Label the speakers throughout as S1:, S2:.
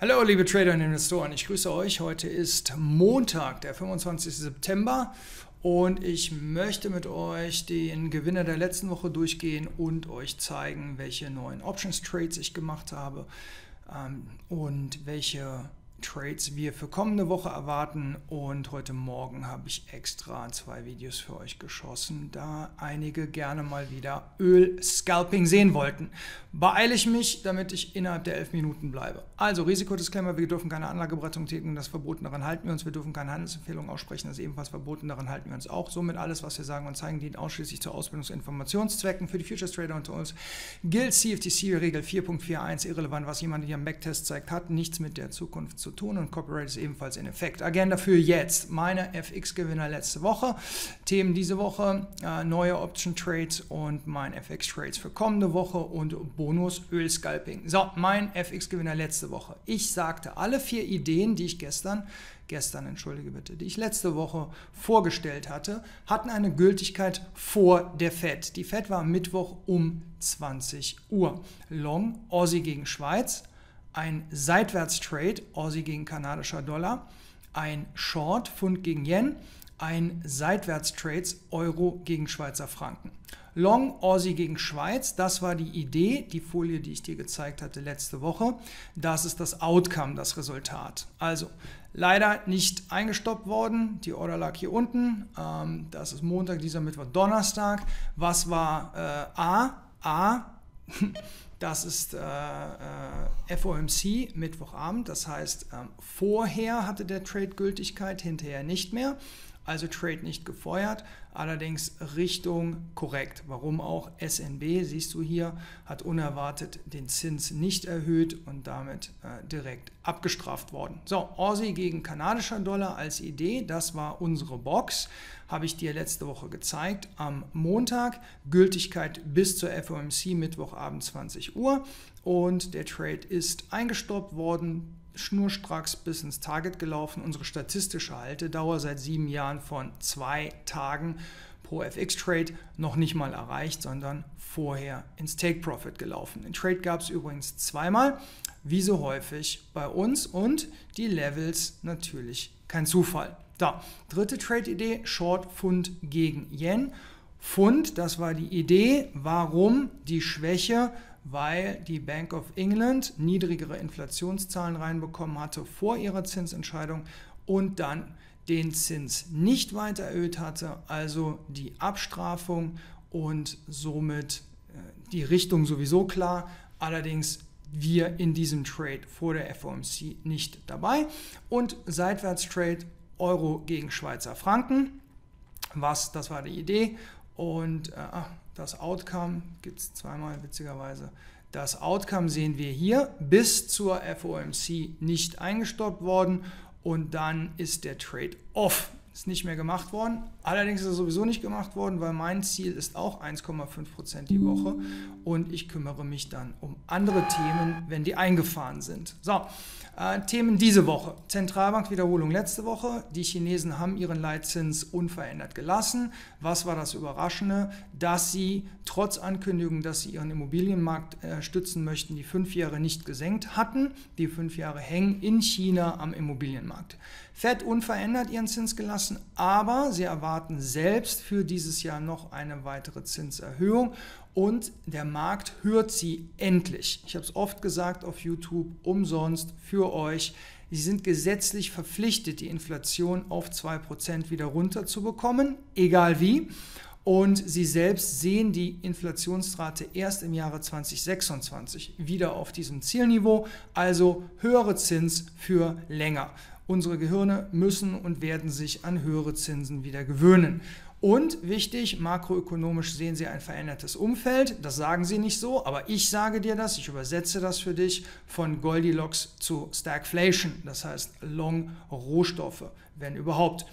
S1: Hallo liebe Trader und Investoren, ich grüße euch. Heute ist Montag, der 25. September und ich möchte mit euch den Gewinner der letzten Woche durchgehen und euch zeigen, welche neuen Options Trades ich gemacht habe ähm, und welche Trades wir für kommende Woche erwarten. Und heute Morgen habe ich extra zwei Videos für euch geschossen, da einige gerne mal wieder Öl-Scalping sehen wollten. Beeile ich mich, damit ich innerhalb der elf Minuten bleibe. Also Risikodisclaimer, wir dürfen keine Anlageberatung tätigen, das ist verboten, daran halten wir uns. Wir dürfen keine Handelsempfehlungen aussprechen, das ist ebenfalls verboten, daran halten wir uns auch. Somit alles, was wir sagen und zeigen, dient ausschließlich zu Ausbildungs- und Informationszwecken. Für die Futures Trader unter uns gilt CFTC Regel 4.41 irrelevant, was jemand hier am Backtest zeigt, hat nichts mit der Zukunft zu zu tun und Copyright ist ebenfalls in Effekt. Agenda für jetzt. Meine FX-Gewinner letzte Woche. Themen diese Woche, äh, neue Option Trades und mein FX Trades für kommende Woche und Bonus Öl Scalping. So, mein FX-Gewinner letzte Woche. Ich sagte, alle vier Ideen, die ich gestern gestern, entschuldige bitte, die ich letzte Woche vorgestellt hatte, hatten eine Gültigkeit vor der FED. Die FED war Mittwoch um 20 Uhr. Long, Aussie gegen Schweiz, ein Seitwärtstrade, Aussie gegen kanadischer Dollar, ein Short, Pfund gegen Yen, ein Seitwärtstrades, Euro gegen Schweizer Franken. Long Aussie gegen Schweiz, das war die Idee, die Folie, die ich dir gezeigt hatte letzte Woche. Das ist das Outcome, das Resultat. Also leider nicht eingestoppt worden. Die Order lag hier unten. Ähm, das ist Montag, dieser Mittwoch, Donnerstag. Was war äh, A? A. Das ist äh, äh, FOMC Mittwochabend, das heißt, ähm, vorher hatte der Trade Gültigkeit, hinterher nicht mehr also Trade nicht gefeuert, allerdings Richtung korrekt. Warum auch SNB, siehst du hier, hat unerwartet den Zins nicht erhöht und damit äh, direkt abgestraft worden. So, Aussie gegen kanadischer Dollar als Idee, das war unsere Box, habe ich dir letzte Woche gezeigt. Am Montag, Gültigkeit bis zur FOMC Mittwochabend 20 Uhr und der Trade ist eingestoppt worden schnurstracks bis ins Target gelaufen. Unsere statistische Haltedauer seit sieben Jahren von zwei Tagen pro FX-Trade noch nicht mal erreicht, sondern vorher ins Take-Profit gelaufen. Den Trade gab es übrigens zweimal, wie so häufig bei uns und die Levels natürlich kein Zufall. Da, dritte Trade-Idee, Short Pfund gegen Yen. Pfund, das war die Idee, warum die Schwäche weil die Bank of England niedrigere Inflationszahlen reinbekommen hatte vor ihrer Zinsentscheidung und dann den Zins nicht weiter erhöht hatte, also die Abstrafung und somit äh, die Richtung sowieso klar. Allerdings wir in diesem Trade vor der FOMC nicht dabei. Und Seitwärtstrade Euro gegen Schweizer Franken. Was, das war die Idee. Und äh, das Outcome gibt es zweimal witzigerweise. Das Outcome sehen wir hier bis zur FOMC nicht eingestoppt worden und dann ist der Trade off. Ist nicht mehr gemacht worden. Allerdings ist er sowieso nicht gemacht worden, weil mein Ziel ist auch 1,5% die Woche und ich kümmere mich dann um andere Themen, wenn die eingefahren sind. So, äh, Themen diese Woche. Zentralbankwiederholung letzte Woche. Die Chinesen haben ihren Leitzins unverändert gelassen. Was war das Überraschende? Dass sie trotz Ankündigung, dass sie ihren Immobilienmarkt äh, stützen möchten, die fünf Jahre nicht gesenkt hatten. Die fünf Jahre hängen in China am Immobilienmarkt. Fed unverändert ihren Zins gelassen, aber sie erwarten selbst für dieses Jahr noch eine weitere Zinserhöhung und der Markt hört sie endlich. Ich habe es oft gesagt auf YouTube, umsonst für euch. Sie sind gesetzlich verpflichtet, die Inflation auf 2% wieder runterzubekommen, egal wie. Und sie selbst sehen die Inflationsrate erst im Jahre 2026 wieder auf diesem Zielniveau, also höhere Zins für länger. Unsere Gehirne müssen und werden sich an höhere Zinsen wieder gewöhnen. Und wichtig, makroökonomisch sehen Sie ein verändertes Umfeld. Das sagen Sie nicht so, aber ich sage dir das, ich übersetze das für dich von Goldilocks zu Stagflation, das heißt Long Rohstoffe, wenn überhaupt.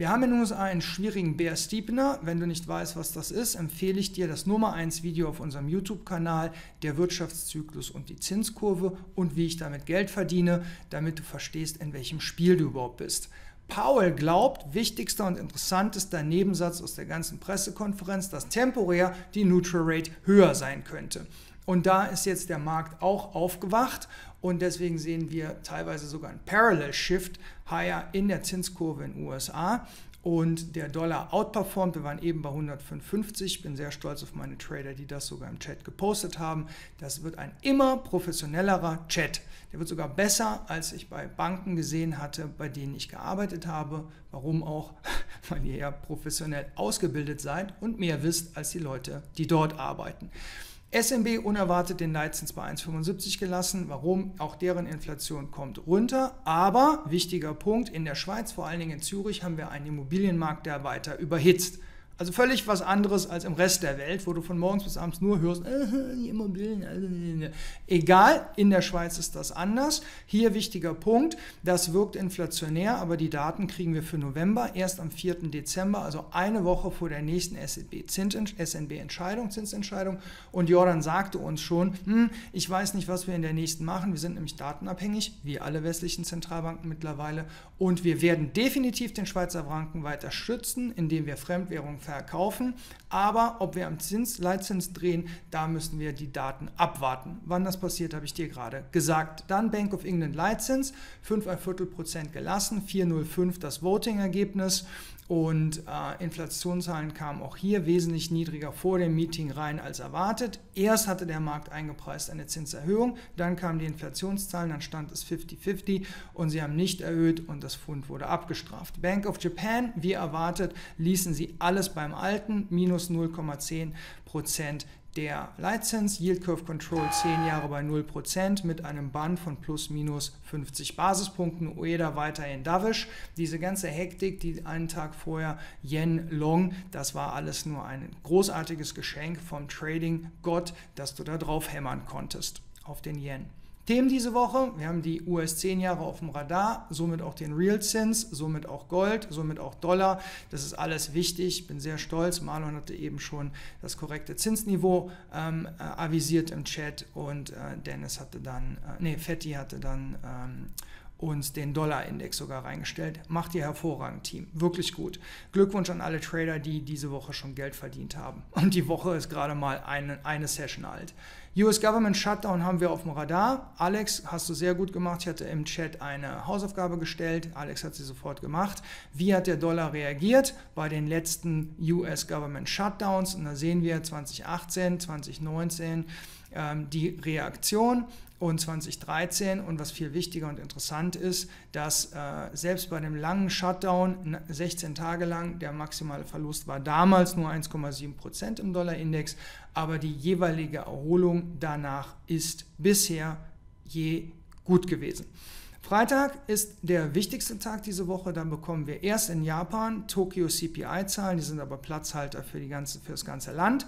S1: Wir haben in den USA einen schwierigen Bear Steepener. Wenn du nicht weißt, was das ist, empfehle ich dir das Nummer 1 Video auf unserem YouTube-Kanal, der Wirtschaftszyklus und die Zinskurve und wie ich damit Geld verdiene, damit du verstehst, in welchem Spiel du überhaupt bist. Powell glaubt, wichtigster und interessantester Nebensatz aus der ganzen Pressekonferenz, dass temporär die Neutral Rate höher sein könnte. Und da ist jetzt der Markt auch aufgewacht und deswegen sehen wir teilweise sogar ein Parallel Shift higher in der Zinskurve in den USA und der Dollar outperformt. Wir waren eben bei 155. Ich bin sehr stolz auf meine Trader, die das sogar im Chat gepostet haben. Das wird ein immer professionellerer Chat. Der wird sogar besser, als ich bei Banken gesehen hatte, bei denen ich gearbeitet habe. Warum auch? Weil ihr ja professionell ausgebildet seid und mehr wisst als die Leute, die dort arbeiten. SMB unerwartet den Leitzins bei 1,75 gelassen. Warum? Auch deren Inflation kommt runter. Aber wichtiger Punkt, in der Schweiz, vor allen Dingen in Zürich, haben wir einen Immobilienmarkt, der weiter überhitzt. Also völlig was anderes als im Rest der Welt, wo du von morgens bis abends nur hörst, äh, die Immobilien. Äh, egal, in der Schweiz ist das anders. Hier wichtiger Punkt, das wirkt inflationär, aber die Daten kriegen wir für November erst am 4. Dezember, also eine Woche vor der nächsten SNB-Entscheidung, Zinsentscheidung. Und Jordan sagte uns schon, hm, ich weiß nicht, was wir in der nächsten machen. Wir sind nämlich datenabhängig, wie alle westlichen Zentralbanken mittlerweile. Und wir werden definitiv den Schweizer Franken weiter schützen, indem wir Fremdwährungen verkaufen. Aber ob wir am Zins, Leitzins drehen, da müssen wir die Daten abwarten. Wann das passiert, habe ich dir gerade gesagt. Dann Bank of England Leitzins, 5,25 Prozent gelassen, 4,05 das Voting-Ergebnis. Und äh, Inflationszahlen kamen auch hier wesentlich niedriger vor dem Meeting rein als erwartet. Erst hatte der Markt eingepreist eine Zinserhöhung, dann kamen die Inflationszahlen, dann stand es 50-50 und sie haben nicht erhöht und das Pfund wurde abgestraft. Bank of Japan, wie erwartet, ließen sie alles beim Alten, minus 0,10 Prozent der Leitzins, Yield Curve Control 10 Jahre bei 0% mit einem Band von plus minus 50 Basispunkten. Ueda weiterhin dovish. Diese ganze Hektik, die einen Tag vorher Yen Long, das war alles nur ein großartiges Geschenk vom Trading Gott, dass du da drauf hämmern konntest auf den Yen. Themen diese Woche. Wir haben die US 10 Jahre auf dem Radar, somit auch den Real Zins, somit auch Gold, somit auch Dollar. Das ist alles wichtig. Ich bin sehr stolz. Marlon hatte eben schon das korrekte Zinsniveau ähm, äh, avisiert im Chat und äh, Dennis hatte dann, äh, nee, Fetti hatte dann ähm, uns den Dollar-Index sogar reingestellt. Macht ihr hervorragend, Team. Wirklich gut. Glückwunsch an alle Trader, die diese Woche schon Geld verdient haben. Und die Woche ist gerade mal eine, eine Session alt. US Government Shutdown haben wir auf dem Radar. Alex, hast du sehr gut gemacht. Ich hatte im Chat eine Hausaufgabe gestellt. Alex hat sie sofort gemacht. Wie hat der Dollar reagiert bei den letzten US Government Shutdowns? Und da sehen wir 2018, 2019 ähm, die Reaktion und 2013 und was viel wichtiger und interessant ist, dass äh, selbst bei dem langen Shutdown 16 Tage lang der maximale Verlust war damals nur 1,7 Prozent im Dollarindex, aber die jeweilige Erholung danach ist bisher je gut gewesen. Freitag ist der wichtigste Tag diese Woche. Dann bekommen wir erst in Japan Tokyo CPI-Zahlen, die sind aber Platzhalter für, ganze, für das ganze Land.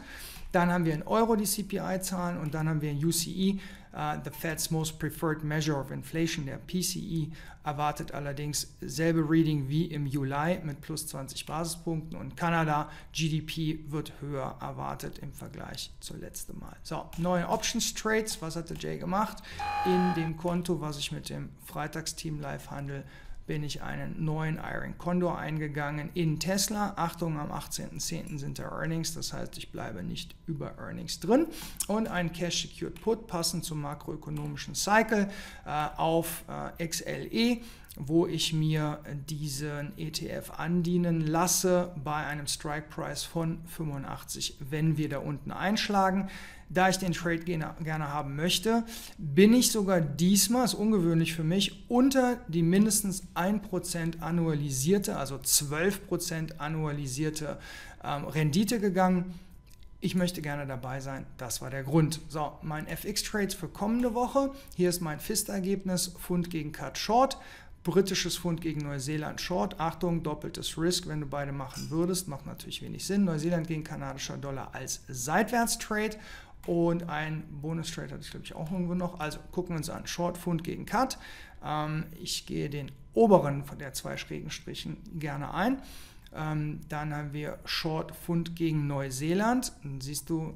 S1: Dann haben wir in Euro die CPI-Zahlen und dann haben wir in UCE Uh, the Fed's most preferred measure of inflation, der PCE, erwartet allerdings selbe Reading wie im Juli mit plus 20 Basispunkten und Kanada GDP wird höher erwartet im Vergleich zum letzten Mal. So, neue Options Trades, was hatte Jay gemacht? In dem Konto, was ich mit dem Freitagsteam live handel, bin ich einen neuen Iron Condor eingegangen in Tesla. Achtung, am 18.10. sind da Earnings, das heißt, ich bleibe nicht über Earnings drin. Und ein Cash Secured Put passend zum makroökonomischen Cycle äh, auf äh, XLE wo ich mir diesen ETF andienen lasse bei einem Strike Price von 85, wenn wir da unten einschlagen. Da ich den Trade gerne haben möchte, bin ich sogar diesmal, ist ungewöhnlich für mich, unter die mindestens 1% annualisierte, also 12% annualisierte ähm, Rendite gegangen. Ich möchte gerne dabei sein. Das war der Grund. So, mein FX-Trades für kommende Woche. Hier ist mein FIST-Ergebnis, Pfund gegen Cut Short britisches Pfund gegen Neuseeland Short. Achtung, doppeltes Risk, wenn du beide machen würdest, macht natürlich wenig Sinn. Neuseeland gegen kanadischer Dollar als Seitwärtstrade und ein Bonus-Trade hatte ich glaube ich auch irgendwo noch. Also gucken wir uns an, Short Pfund gegen Cut. Ähm, ich gehe den oberen von der zwei schrägen Strichen gerne ein. Ähm, dann haben wir Short Pfund gegen Neuseeland. Dann siehst du,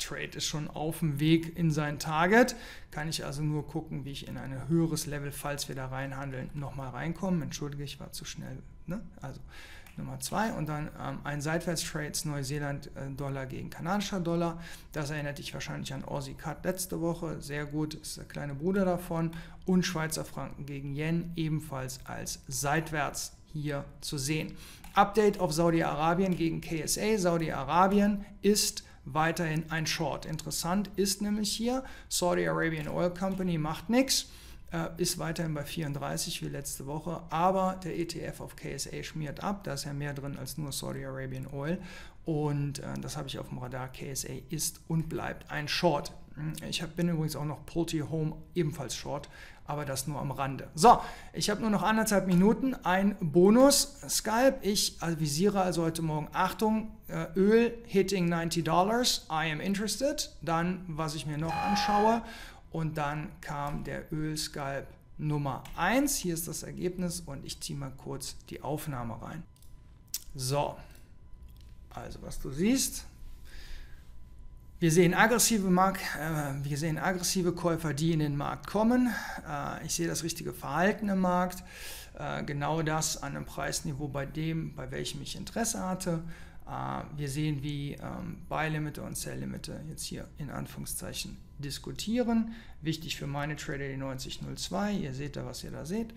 S1: Trade ist schon auf dem Weg in sein Target. Kann ich also nur gucken, wie ich in ein höheres Level, falls wir da reinhandeln, nochmal reinkommen. Entschuldige, ich war zu schnell. Ne? Also Nummer 2 und dann ähm, ein Seitwärtstrade Neuseeland-Dollar gegen kanadischer Dollar. Das erinnert dich wahrscheinlich an Aussie Cut letzte Woche, sehr gut, ist der kleine Bruder davon. Und Schweizer Franken gegen Yen ebenfalls als seitwärts hier zu sehen. Update auf Saudi-Arabien gegen KSA. Saudi-Arabien ist weiterhin ein Short. Interessant ist nämlich hier, Saudi Arabian Oil Company macht nichts, äh, ist weiterhin bei 34 wie letzte Woche, aber der ETF auf KSA schmiert ab, da ist ja mehr drin als nur Saudi Arabian Oil und äh, das habe ich auf dem Radar, KSA ist und bleibt ein Short. Ich bin übrigens auch noch Pulte Home ebenfalls Short, aber das nur am Rande. So, ich habe nur noch anderthalb Minuten. Ein Bonus, Skype. Ich avisiere also heute Morgen, Achtung, äh, Öl hitting 90 Dollars, I am interested. Dann, was ich mir noch anschaue. Und dann kam der Öl-Skype Nummer 1. Hier ist das Ergebnis und ich ziehe mal kurz die Aufnahme rein. So, also was du siehst, wir sehen aggressive, Mark äh, wir sehen aggressive Käufer, die in den Markt kommen. Äh, ich sehe das richtige Verhalten im Markt. Äh, genau das an einem Preisniveau, bei dem, bei welchem ich Interesse hatte. Äh, wir sehen, wie ähm, Buy-Limite und Sell-Limite jetzt hier in Anführungszeichen diskutieren. Wichtig für meine Trader die 9002. Ihr seht da, was ihr da seht.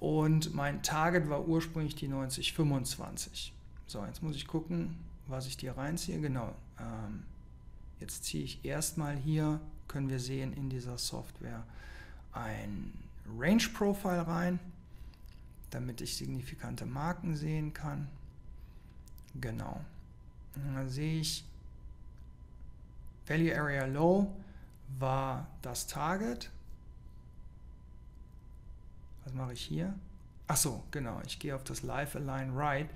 S1: Und mein Target war ursprünglich die 9025. So, jetzt muss ich gucken, was ich dir reinziehe. Genau. Ähm, Jetzt ziehe ich erstmal hier, können wir sehen in dieser Software, ein Range Profile rein, damit ich signifikante Marken sehen kann. Genau. Und dann sehe ich, Value Area Low war das Target. Was mache ich hier? Achso, genau, ich gehe auf das Live Align Right.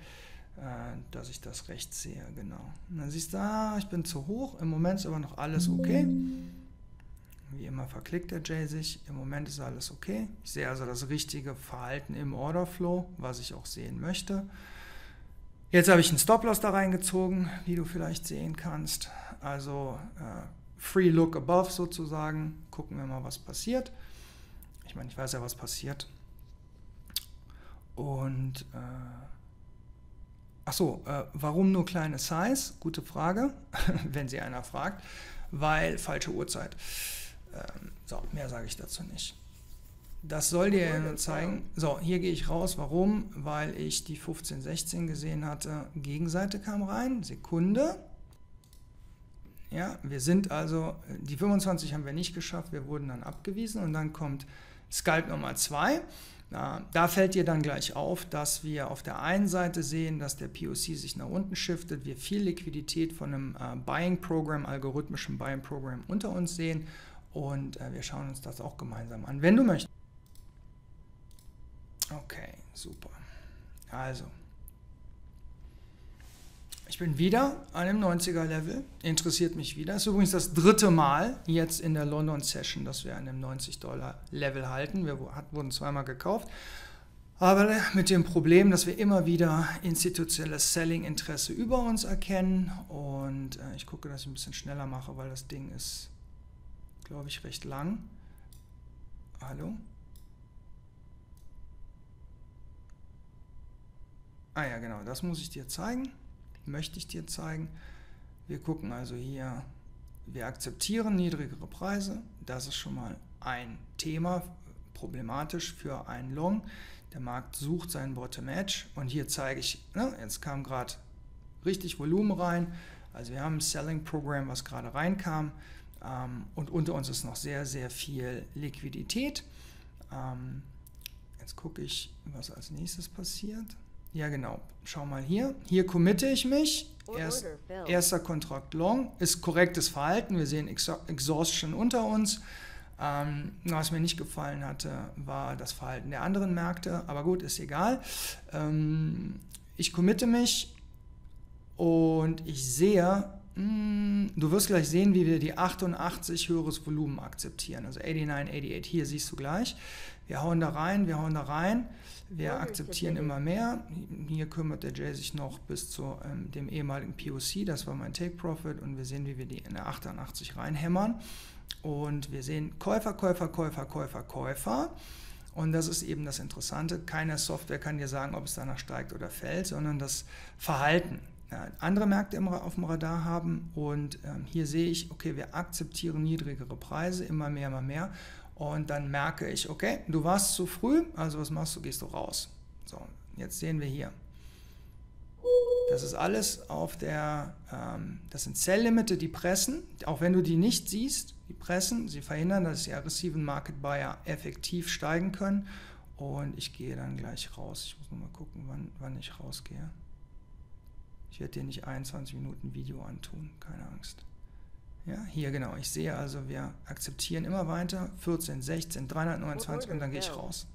S1: Äh, dass ich das rechts sehe, genau. Und dann siehst du, ah, ich bin zu hoch, im Moment ist aber noch alles okay. Wie immer verklickt der Jay sich, im Moment ist alles okay. Ich sehe also das richtige Verhalten im Orderflow, was ich auch sehen möchte. Jetzt habe ich einen Stop-Loss da reingezogen, wie du vielleicht sehen kannst. Also äh, Free Look Above sozusagen. Gucken wir mal, was passiert. Ich meine, ich weiß ja, was passiert. Und äh, Achso, äh, warum nur kleine Size? Gute Frage, wenn sie einer fragt, weil falsche Uhrzeit. Ähm, so, mehr sage ich dazu nicht. Das soll dir ja nur zeigen. So, hier gehe ich raus. Warum? Weil ich die 1516 gesehen hatte. Gegenseite kam rein. Sekunde. Ja, wir sind also, die 25 haben wir nicht geschafft. Wir wurden dann abgewiesen. Und dann kommt Skype Nummer 2. Da fällt dir dann gleich auf, dass wir auf der einen Seite sehen, dass der POC sich nach unten shiftet, wir viel Liquidität von einem äh, Buying Program, algorithmischen Buying Program unter uns sehen und äh, wir schauen uns das auch gemeinsam an, wenn du möchtest. Okay, super. Also, ich bin wieder an dem 90er Level, interessiert mich wieder. Das ist übrigens das dritte Mal jetzt in der London Session, dass wir an dem 90 Dollar Level halten. Wir wurden zweimal gekauft. Aber mit dem Problem, dass wir immer wieder institutionelles Selling-Interesse über uns erkennen. Und äh, ich gucke, dass ich ein bisschen schneller mache, weil das Ding ist, glaube ich, recht lang. Hallo? Ah ja, genau, das muss ich dir zeigen möchte ich dir zeigen. Wir gucken also hier, wir akzeptieren niedrigere Preise. Das ist schon mal ein Thema, problematisch für einen Long. Der Markt sucht seinen Bottom Edge und hier zeige ich, ne, jetzt kam gerade richtig Volumen rein. Also wir haben ein Selling Program, was gerade reinkam ähm, und unter uns ist noch sehr, sehr viel Liquidität. Ähm, jetzt gucke ich, was als nächstes passiert. Ja, genau. Schau mal hier. Hier committe ich mich. Erst, erster Kontrakt long. Ist korrektes Verhalten. Wir sehen Exhaustion unter uns. Ähm, was mir nicht gefallen hatte, war das Verhalten der anderen Märkte. Aber gut, ist egal. Ähm, ich committe mich und ich sehe, du wirst gleich sehen, wie wir die 88 höheres Volumen akzeptieren. Also 89, 88. Hier siehst du gleich. Wir hauen da rein, wir hauen da rein. Wir akzeptieren immer mehr. Hier kümmert der Jay sich noch bis zu ähm, dem ehemaligen POC, das war mein Take Profit und wir sehen, wie wir die in der 88 reinhämmern. Und wir sehen Käufer, Käufer, Käufer, Käufer, Käufer. Und das ist eben das Interessante. Keine Software kann dir sagen, ob es danach steigt oder fällt, sondern das Verhalten. Ja, andere Märkte auf dem Radar haben und ähm, hier sehe ich, okay, wir akzeptieren niedrigere Preise, immer mehr, immer mehr. Und dann merke ich, okay, du warst zu früh, also was machst du? Gehst du raus. So, jetzt sehen wir hier. Das ist alles auf der, ähm, das sind Zelllimite, die pressen, auch wenn du die nicht siehst, die pressen, sie verhindern, dass die aggressiven Market Buyer effektiv steigen können. Und ich gehe dann gleich raus. Ich muss nur mal gucken, wann, wann ich rausgehe. Ich werde dir nicht 21 Minuten Video antun, keine Angst. Ja, hier genau. Ich sehe also, wir akzeptieren immer weiter. 14, 16, 329 und dann gehe ich raus.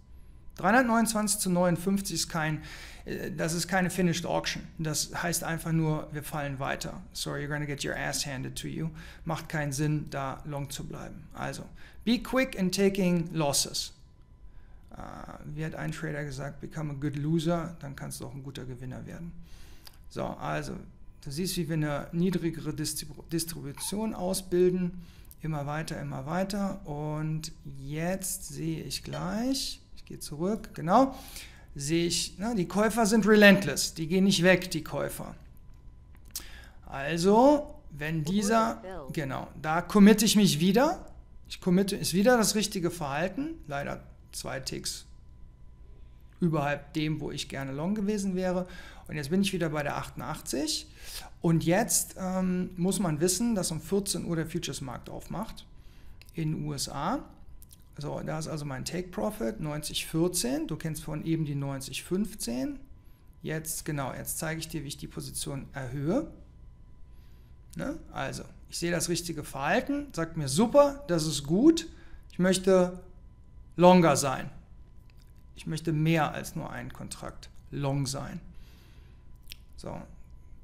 S1: 329 zu 59 ist kein, äh, das ist keine finished auction. Das heißt einfach nur, wir fallen weiter. Sorry, you're gonna get your ass handed to you. Macht keinen Sinn, da long zu bleiben. Also, be quick in taking losses. Uh, wie hat ein Trader gesagt, become a good loser, dann kannst du auch ein guter Gewinner werden. So, also, du siehst, wie wir eine niedrigere Distribution ausbilden. Immer weiter, immer weiter. Und jetzt sehe ich gleich, gehe zurück, genau, sehe ich, ne, die Käufer sind relentless, die gehen nicht weg, die Käufer. Also, wenn dieser, genau, da committe ich mich wieder, ich committe, ist wieder das richtige Verhalten, leider zwei Ticks überhalb dem, wo ich gerne long gewesen wäre. Und jetzt bin ich wieder bei der 88. Und jetzt ähm, muss man wissen, dass um 14 Uhr der Futures-Markt aufmacht in den USA. So, da ist also mein Take Profit 9014. Du kennst von eben die 9015. Jetzt, genau, jetzt zeige ich dir, wie ich die Position erhöhe. Ne? Also, ich sehe das richtige Verhalten, sagt mir super, das ist gut. Ich möchte longer sein. Ich möchte mehr als nur einen Kontrakt long sein. So,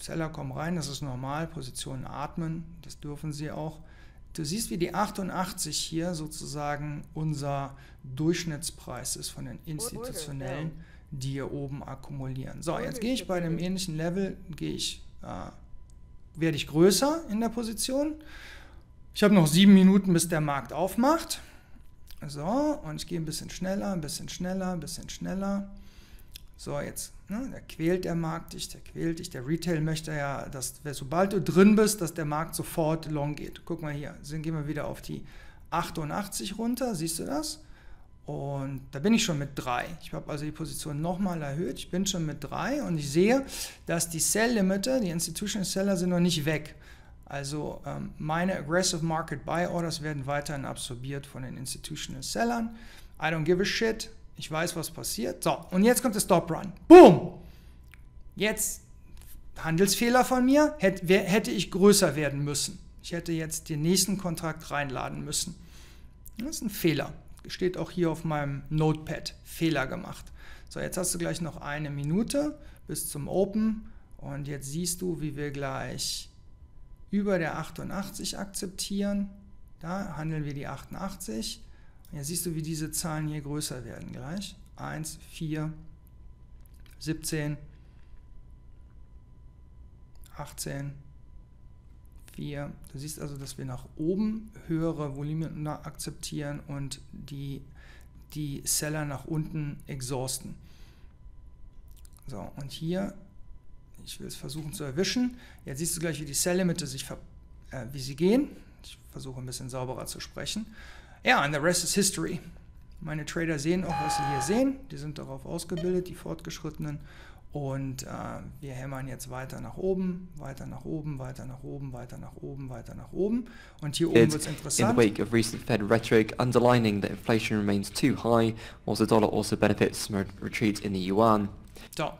S1: Seller kommen rein, das ist normal, Positionen atmen, das dürfen sie auch. Du siehst, wie die 88 hier sozusagen unser Durchschnittspreis ist von den institutionellen, die hier oben akkumulieren. So, jetzt gehe ich bei einem ähnlichen Level, gehe ich, äh, werde ich größer in der Position. Ich habe noch sieben Minuten, bis der Markt aufmacht. So, und ich gehe ein bisschen schneller, ein bisschen schneller, ein bisschen schneller. So, jetzt, ne, da quält der Markt dich, der quält dich. Der Retail möchte ja, dass sobald du drin bist, dass der Markt sofort long geht. Guck mal hier, dann gehen wir wieder auf die 88 runter, siehst du das? Und da bin ich schon mit 3. Ich habe also die Position nochmal erhöht. Ich bin schon mit 3 und ich sehe, dass die Sell-Limite, die Institutional Seller sind noch nicht weg. Also ähm, meine Aggressive Market Buy Orders werden weiterhin absorbiert von den Institutional Sellern. I don't give a shit. Ich weiß, was passiert. So, und jetzt kommt der Stop Run. Boom! Jetzt Handelsfehler von mir. Hätte ich größer werden müssen. Ich hätte jetzt den nächsten Kontrakt reinladen müssen. Das ist ein Fehler. Steht auch hier auf meinem Notepad. Fehler gemacht. So, jetzt hast du gleich noch eine Minute bis zum Open. Und jetzt siehst du, wie wir gleich über der 88 akzeptieren. Da handeln wir die 88. Jetzt siehst du, wie diese Zahlen hier größer werden gleich. 1, 4, 17, 18, 4. Du siehst also, dass wir nach oben höhere Volumen akzeptieren und die, die Seller nach unten exhausten. So, und hier, ich will es versuchen zu erwischen. Jetzt siehst du gleich, wie die Sell-Limite sich, äh, wie sie gehen. Ich versuche ein bisschen sauberer zu sprechen. Ja, and the rest is history. Meine Trader sehen auch, was sie hier sehen. Die sind darauf ausgebildet, die Fortgeschrittenen. Und äh, wir hämmern jetzt weiter nach oben, weiter nach oben, weiter nach oben, weiter nach oben, weiter nach oben. Und hier oben wird es interessant.
S2: In the wake of recent Fed rhetoric underlining that inflation remains too high, while the dollar also benefits from a retreat in the yuan.
S1: So,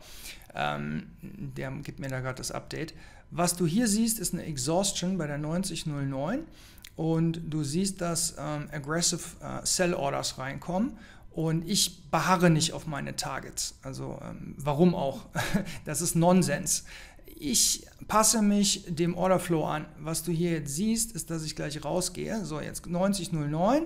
S1: ähm, der gibt mir da gerade das Update. Was du hier siehst, ist eine Exhaustion bei der 9009 und du siehst, dass ähm, aggressive äh, Sell Orders reinkommen und ich beharre nicht auf meine Targets. Also ähm, warum auch? das ist Nonsens. Ich passe mich dem Orderflow an. Was du hier jetzt siehst, ist, dass ich gleich rausgehe. So, jetzt 90,09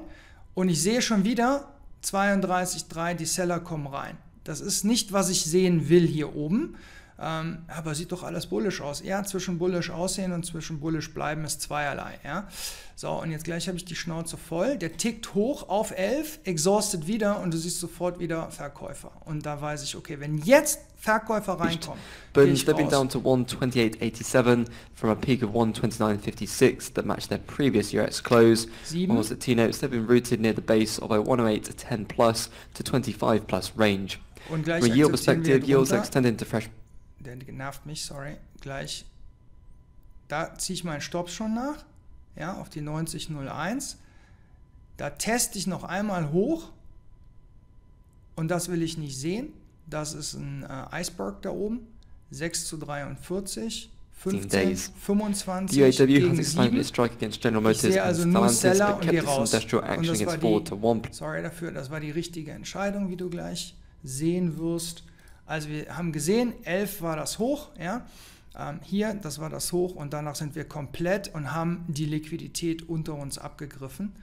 S1: und ich sehe schon wieder 32,3, die Seller kommen rein. Das ist nicht, was ich sehen will hier oben. Ähm, aber sieht doch alles bullish aus. Ja, zwischen bullish aussehen und zwischen bullish bleiben ist zweierlei. Ja? So, und jetzt gleich habe ich die Schnauze voll. Der tickt hoch auf 11, exhausted wieder und du siehst sofort wieder Verkäufer. Und da weiß ich, okay, wenn jetzt Verkäufer reinkommen,
S2: Burton stepping down to 128.87 from a peak of 129.56 that matched their previous year at close.
S1: Sieben.
S2: Whilst the T-note stepping rooted near the base of a 108 to 10 plus to 25 plus range.
S1: Und gleich
S2: From a yield perspective, yields
S1: drunter.
S2: extended to fresh
S1: Der nervt mich, sorry. Gleich. Da ziehe ich meinen Stopp schon nach. Ja, auf die 90,01. Da teste ich noch einmal hoch. Und das will ich nicht sehen. Das ist ein äh, Iceberg da oben. 6 zu 43. 15,
S2: days.
S1: 25
S2: The UAW has
S1: gegen
S2: expanded
S1: 7.
S2: its strike against General
S1: Ich
S2: Motors
S1: sehe
S2: and
S1: also nur Seller und gehe raus. Und das war die,
S2: to 1
S1: sorry dafür, das war die richtige Entscheidung, wie du gleich sehen wirst. Also wir haben gesehen, 11 war das Hoch, ja. Ähm, hier, das war das Hoch und danach sind wir komplett und haben die Liquidität unter uns abgegriffen.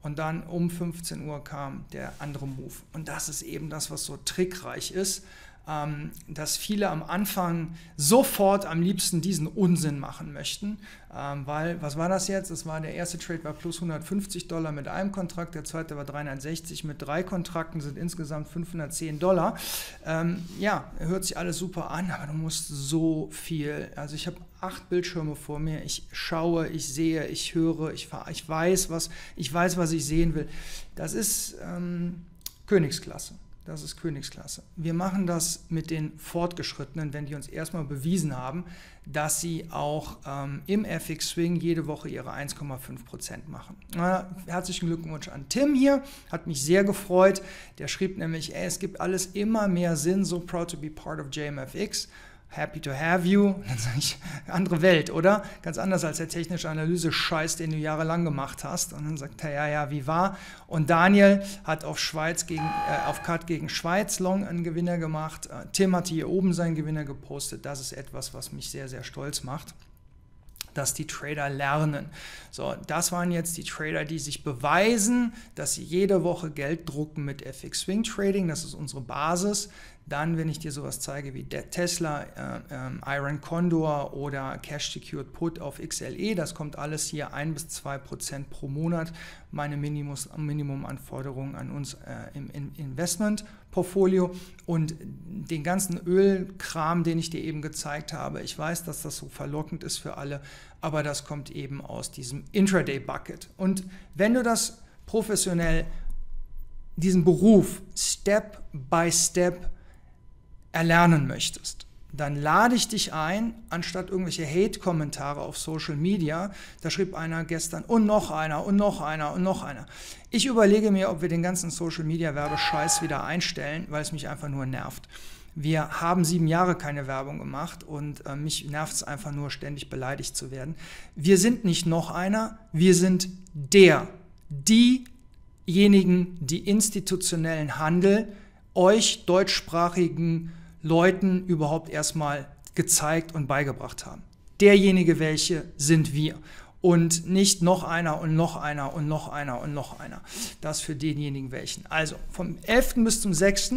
S1: Und dann um 15 Uhr kam der andere Move. Und das ist eben das, was so trickreich ist, ähm, dass viele am Anfang sofort am liebsten diesen Unsinn machen möchten. Ähm, weil, was war das jetzt? Das war der erste Trade war plus 150 Dollar mit einem Kontrakt, der zweite war 360 mit drei Kontrakten, sind insgesamt 510 Dollar. Ähm, ja, hört sich alles super an, aber du musst so viel. Also ich habe acht Bildschirme vor mir, ich schaue, ich sehe, ich höre, ich, ich weiß, was ich weiß, was ich sehen will. Das ist ähm, Königsklasse. Das ist Königsklasse. Wir machen das mit den Fortgeschrittenen, wenn die uns erstmal bewiesen haben, dass sie auch ähm, im FX Swing jede Woche ihre 1,5% machen. Na, herzlichen Glückwunsch an Tim hier, hat mich sehr gefreut. Der schrieb nämlich, ey, es gibt alles immer mehr Sinn, so proud to be part of JMFX. Happy to have you. Dann sage ich, andere Welt, oder? Ganz anders als der technische Analyse-Scheiß, den du jahrelang gemacht hast. Und dann sagt er, ja, ja, wie war? Und Daniel hat auf Schweiz gegen, äh, auf Cut gegen Schweiz Long einen Gewinner gemacht. Äh, Tim hat hier oben seinen Gewinner gepostet. Das ist etwas, was mich sehr, sehr stolz macht dass die Trader lernen. So, das waren jetzt die Trader, die sich beweisen, dass sie jede Woche Geld drucken mit FX Swing Trading. Das ist unsere Basis. Dann, wenn ich dir sowas zeige wie der Tesla, äh, ähm, Iron Condor oder Cash Secured Put auf XLE, das kommt alles hier 1 bis 2 Prozent pro Monat. Meine Minimumanforderungen an uns äh, im, im Investmentportfolio und den ganzen Ölkram, den ich dir eben gezeigt habe. Ich weiß, dass das so verlockend ist für alle, aber das kommt eben aus diesem Intraday-Bucket. Und wenn du das professionell, diesen Beruf Step by Step erlernen möchtest, dann lade ich dich ein, anstatt irgendwelche Hate-Kommentare auf Social Media, da schrieb einer gestern und noch einer und noch einer und noch einer. Ich überlege mir, ob wir den ganzen Social Media Werbescheiß wieder einstellen, weil es mich einfach nur nervt. Wir haben sieben Jahre keine Werbung gemacht und äh, mich nervt es einfach nur, ständig beleidigt zu werden. Wir sind nicht noch einer, wir sind der, diejenigen, die institutionellen Handel euch deutschsprachigen Leuten überhaupt erstmal gezeigt und beigebracht haben. Derjenige, welche sind wir. Und nicht noch einer und noch einer und noch einer und noch einer. Das für denjenigen welchen. Also vom 11. bis zum 6.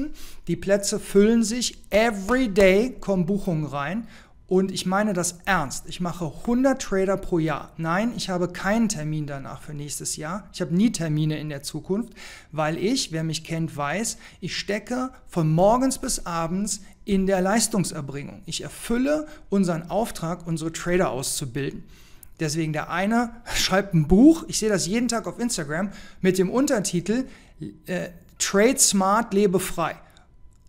S1: Die Plätze füllen sich. Every day kommen Buchungen rein. Und ich meine das ernst. Ich mache 100 Trader pro Jahr. Nein, ich habe keinen Termin danach für nächstes Jahr. Ich habe nie Termine in der Zukunft, weil ich, wer mich kennt, weiß, ich stecke von morgens bis abends in der Leistungserbringung. Ich erfülle unseren Auftrag, unsere Trader auszubilden. Deswegen der eine schreibt ein Buch, ich sehe das jeden Tag auf Instagram, mit dem Untertitel äh, Trade Smart, lebe frei.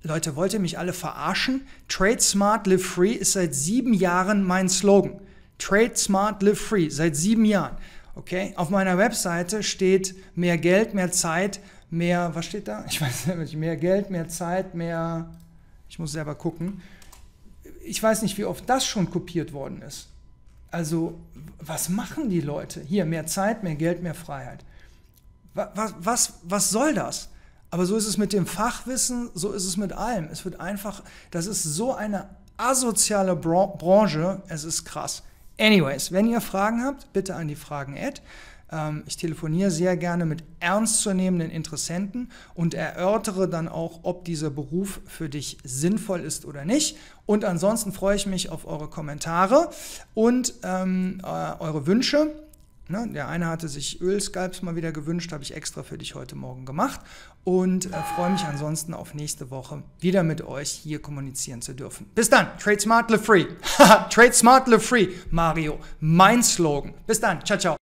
S1: Leute, wollt ihr mich alle verarschen? Trade Smart, Live Free ist seit sieben Jahren mein Slogan. Trade Smart, Live Free, seit sieben Jahren. Okay? Auf meiner Webseite steht mehr Geld, mehr Zeit, mehr, was steht da? Ich weiß nicht, mehr Geld, mehr Zeit, mehr, ich muss selber gucken. Ich weiß nicht, wie oft das schon kopiert worden ist. Also, was machen die Leute? Hier, mehr Zeit, mehr Geld, mehr Freiheit. Was, was, was soll das? Aber so ist es mit dem Fachwissen, so ist es mit allem. Es wird einfach, das ist so eine asoziale Bran Branche, es ist krass. Anyways, wenn ihr Fragen habt, bitte an die Fragen-Ad. Ähm, ich telefoniere sehr gerne mit ernstzunehmenden Interessenten und erörtere dann auch, ob dieser Beruf für dich sinnvoll ist oder nicht. Und ansonsten freue ich mich auf eure Kommentare und ähm, äh, eure Wünsche. Ne, der eine hatte sich Ölscalps mal wieder gewünscht, habe ich extra für dich heute Morgen gemacht und äh, freue mich ansonsten auf nächste Woche wieder mit euch hier kommunizieren zu dürfen. Bis dann, Trade Smart, Live Free. Trade Smart, Live Free, Mario, mein Slogan. Bis dann, ciao, ciao.